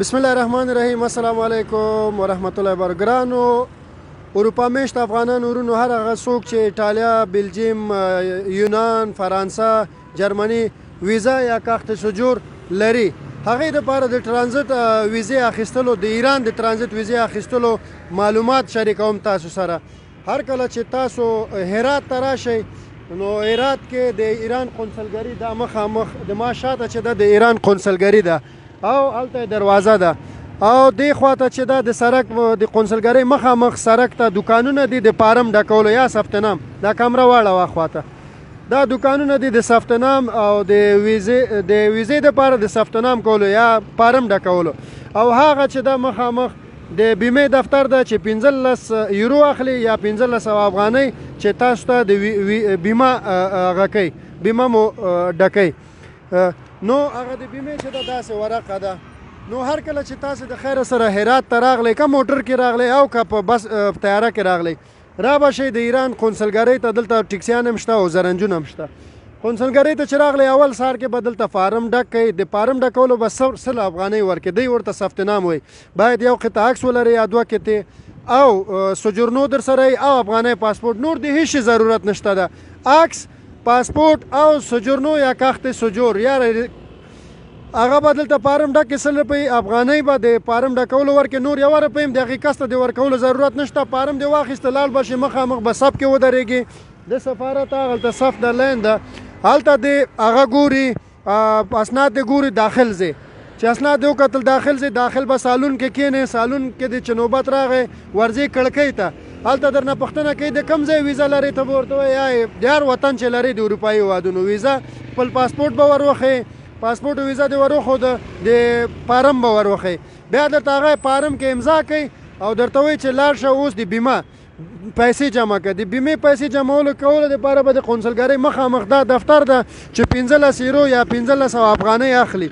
بسم الله الرحمن الرحیم السلام علیکم ورحمت الله وبرکاتو اروپا میشت افغانان ورونو هر هغه څوک چې ایتالیا بلجیم یونان فرانسه جرمني ویزا یا کاخت سجور لري هغه د پاره د ترانزیت ویزه اخیستلو د ایران د ترانزیت ویزه اخیستلو معلومات شریکوم تاسو سره هر کله چې تاسو هرات ته راشئ نو هرات کې د ایران قونسلګری دا مخامخ د ما شاته چې دا د ایران قونسلګری ده او هلته دروازه ده او د خواته چې دا د سرک د قونسلګری مخامخ سرک ته دکانونه دي د پارم ډکولو یا ثبت نام دا کمره واړه واخواته دا دکانونه دي د ثبت نام او د ویزې د ویزې د پاره د ثبت نام کولو یا پارم ډکولو او هغه چې دا مخامخ د بیمې دفتر ده چې پنځلس یورو اخلي یا پنځلس سوه افغانۍ چې تاسو ته د بیمه هغه کوي بیمه مو ډکوي نو هغه د بیمې چې ده داسې ورقه ده نو هر کله چې تاسو د خیره سره هرات ته راغلی که موټر کې راغلی او که په بس طیاره کې راغلی رابه شئ د ایران قونسلګرۍ ته دلته ټکسیان هم شته او زرنجون هم شته قونسلګرۍ ته چې راغلی اول سار کې به دلته فارم ډک کړئ د فارم ډکولو به سل افغانۍ ورکړي دی ورته ثبت نام وي باید یو قطعه عکس ولرئ یا دوه قطعې او سجورنو در سره او افغاني پاسپورت نور د هیڅ ضرورت نشته ده عکس پاسپورت او سجورنو یا کاخت سجور یا هغه به دلته فارم ډکې سل روپۍ افغانۍ به د فارم ډکولو ورکې نور یوه روپۍ هم د هغې کس ته د ورکولو ضرورت نشته فارم دې واخیسته لاړ به شې مخامخ به صف کې ودرېږې د سفارت هغلته صف ده لین ده هلته دې هغه ګوري اسناد دې ګوري داخل ځې چې اسناد دې وکتل داخل ځې داخل به سالون کې کینې سالون کې دې چې نوبت راغی ورځې کړکۍ ته هلته درنه پوښتنه کوي د کوم ځای ویزه لرې ته به ورته وایې د هر وطن چې لرې د اروپایي هېوادونو ویزه خپل پاسپورټ به ور وښیې پاسپورټ او ویزه دې ور وښوده د فارم به ور وښیې بیا درته هغه فارم کې امضا کوي او درته وایي چې لاړ شه اوس د بیمه پیسې جمع کړه د بیمې پیسې جمعولو کولو لپاره به د قونسلګرۍ مخامخ دا دفتر ده چې پنځلس یورو یا پنځلس سوه افغانۍ اخلي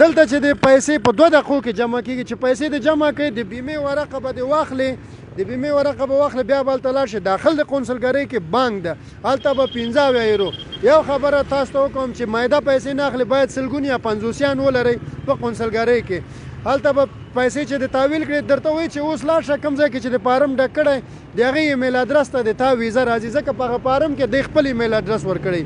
دلته چې د پیسې په دوه دقیقو کې جمع کېږي چې پیسې د جمع کوي د بیمې ورقه به د واخلې د بیمې ورقه به واخلې بیا به هلته لاړ شي داخل د قونسلګرۍ کې بانک ده هلته به پنځه اویا یورو یو خبره تاسو ته وکړم چې مایده پیسې نه اخلي باید سلګون یا پنځوسیان ولرئ په قونسلګرۍ کې هلته به پیسې چې د تحویل کړې درته وایي چې اوس لاړ شه کوم ځای کې چې د فارم ډک کړی د هغه ایمیل ادرس ته د تا ویزه راځي ځکه په هغه فارم کې د خپل ایمیل ادرس ورکړي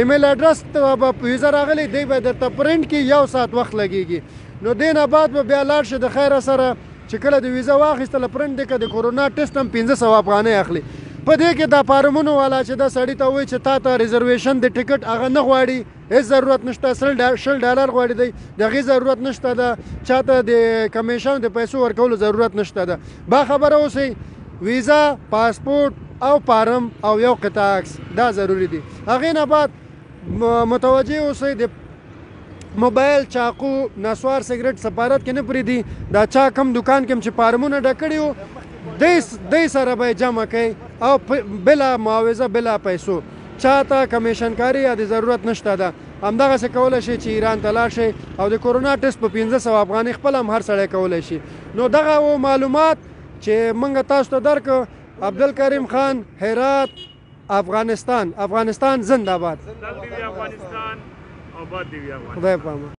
ایمیل ادرس ته به ویزه راغلی دی به درته پرینټ کې یو ساعت وخت لګیږي نو دینه بعد به بیا لاړ شي د خیره سره چې کله د ویزه واخیستله پرنټ دی که د کورونا ټیسټ هم پنځه سوه افغانۍ اخلي په دې کې دا فارمونو والا چې دا سړي ته وایي چې تا ته ریزرویشن د ټکټ هغه نه غواړي هیڅ ضرورت نشته سل ډالر شل ډالر غواړي دی دغه ضرورت نشته دا چاته د کمیشن د پیسو ورکولو ضرورت نشته دا با خبره اوسئ ویزا پاسپورت او فارم او یو قطعه عکس دا ضروری دي هغه نه بعد متوجه اوسئ د موبایل چاقو نسوار سیګریټ سفارت کې نه پری دي دا چا کم دکان کې چې فارمونه ډکړیو د د سره به جمع کوي او بلا معاوضه بلا پیسو چا ته کمېشن کاري یا د ضرورت نشته ده همدغسې کولای شئ چې ایران ته لاړ شئ او د کورونا ټېسټ په پنځه سوه افغانۍ خپله هم هر سړی کولای شي نو دغه وو معلومات چې مونږ تاسو ته درکړ عبدالکریم خان هرات افغانستان افغانستان زنده باد. تل دې وي افغانستان. اباد دې وي افغانستان. خدای پامه.